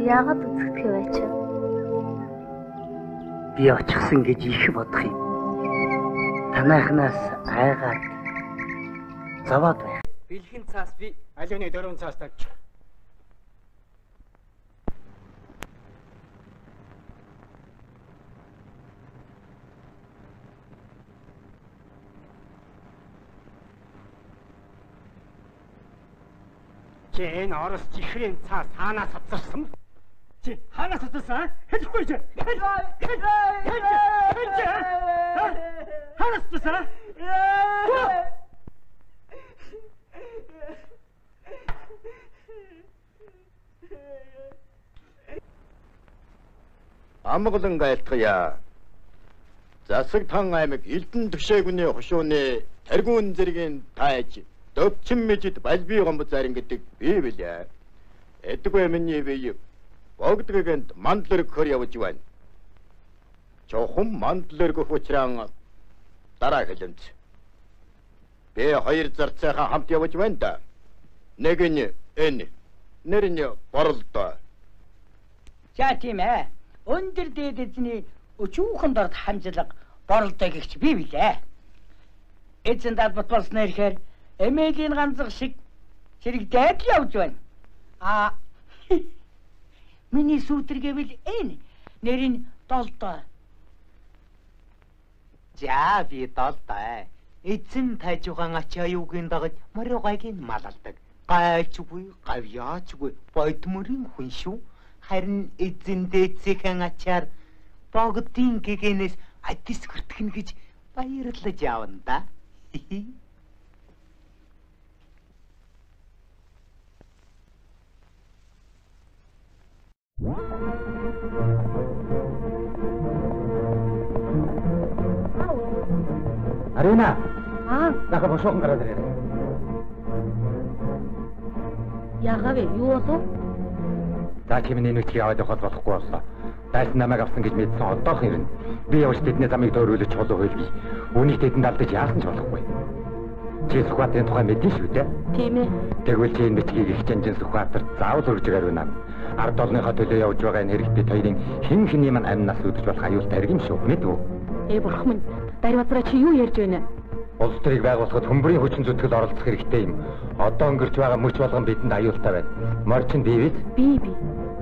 Яагаад үзэгдэх вэ чи? Би очихсан гэж их бодох юм. Танайхнаас айгаад заваад байх. Бэлхэн цаас би Аливны дөрөв цаас тавьчих. Чи энэ орос жихрийн цаас хаанаас авцарсан? Чи хаанаас авцарсан? Хэлэхгүй чи. Хаанаас авцарсан? амгалан гайлтгая. Засаг тан аймаг Элдэн төшөөгүний хушууны таргуун зэргийн тааж өвчин мэжид балби гомбзаар ингэдэг бий билээ. Эдгүй миний бие богдгэгэнд мандлэр хөр явж байна. Чохон мандлэр гөх учраас дараа хэлэмц. Би хоёр зарцаахан хамт явж байна да. Нэг нь энэ нэр нь борлоо. За тийм ээ. Өндөр дээд эзний өчүүхэн дорд хамжлаг боролтой гихч би билээ. Эзэн далбат болсноо ихээр эмээгийн ганцх шиг зэрэгдээд л явж байна. А миний сүүтргэвэл энэ нэр нь долдоо. За би долдоо. Эзэн тайжуугаан ачаа юугийн дагаж мориогайгийн малалдаг. Гайлчгүй, гавьяачгүй, бодмөрийн хүн шүү. Харин эзэн дээцийн ачаар богдын гэгэнээс адис хүртгэн гэж баярлаж явна да. Арина, Аа, нага бошоохон гараад ирээ. яагаад вэ? Юу болов? За чимний нүчгийг аваад явах болохгүй боллоо. Дайс намайг авсан гэж мэдсэн одоох юм. Би явж тэдний замыг дөөрүүлж чулуу хөлбий. Үнийг тэдэнд алдаж яасан ч болохгүй. Чи Сүхбаатарын тухай мэдэн шүү дээ. Тийм ээ. Тэгвэл чи энэ бичгийг их жанжин Сүхбаатарт заавал өргөж ирээр байна. Ард олныхоо төлөө явж байгаа энэ хэрэгтэд хоёрын хэн хэний мань амнаас үүдэж болох аюултай хэрэг юм шүү. Мэдвүү? Ээ бурхан минь. Дарбатраа чи юу ярьж байна? Улс төрийг байгуулахад хөмбөрийн хүчин зүтгэл оролцох хэрэгтэй юм. Одоо өнгөрч байгаа мөч болгон бидэнд аюултай байна. Морчин Дэвид. Би би.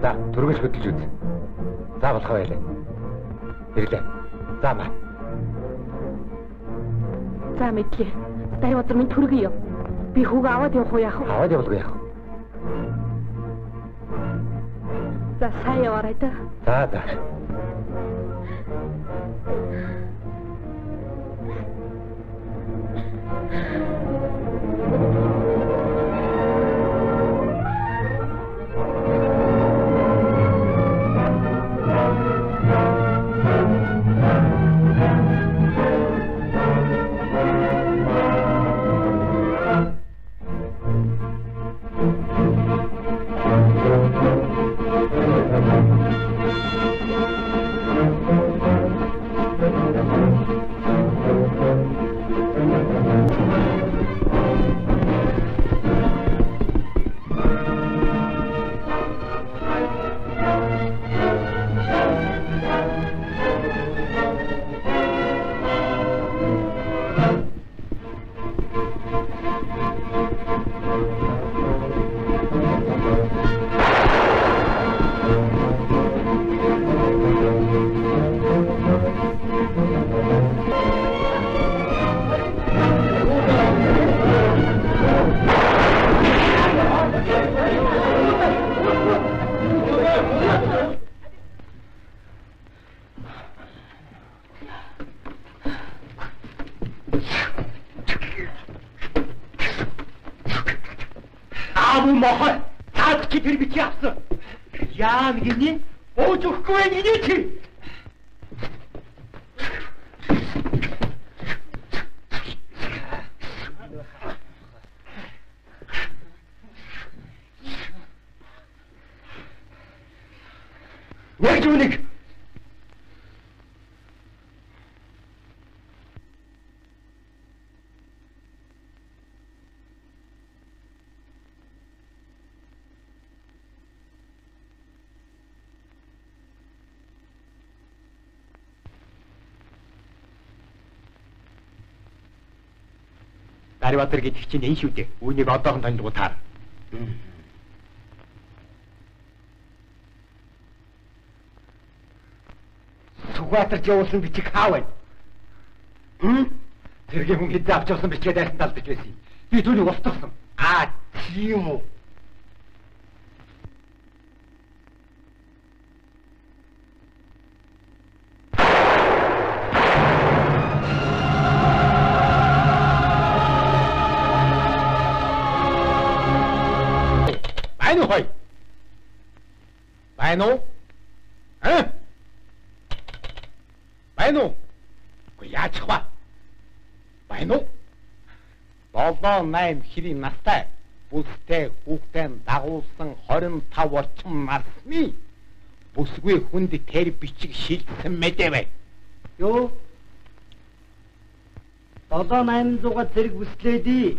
За, түргэж хөдөлж үз. За болох байлаа. Ирлээ. За маа. За мэдлээ. Дарбатар минь юу? Би хүүгээ аваад явах уу яах вэ? Аваад явуулгүй яах. За сайн яваарай да. За за. Аав мохой. Цаад чи тэр бичиг авсан. Яа нэгний ууж өгөхгүй байх энэ чи. Яг юуныг Дарбатар гэдэг чинь энэ шүү дээ. Үүнийг одоохон таньдгүй таар. Сүхбаатарч явуулсан бичиг хаа вэ? Хм? Тэргийн хүн хэзээ авч явсан бичгээ дайсан талдаж байсан. Би түүнийг устгасан. Аа, тийм үү? Байна уу хой? Байна уу? Э? Байна уу? Гэхдээ яачих вэ? Байна уу? Долоо 8 хэрийн настай бүстэй хүүхдээ дагуулсан 25 орчим насны бүсгүй хүнд тэр бичиг шилжсэн мэдэвэ. Юу? 7800-га зэрэг бүслээдий.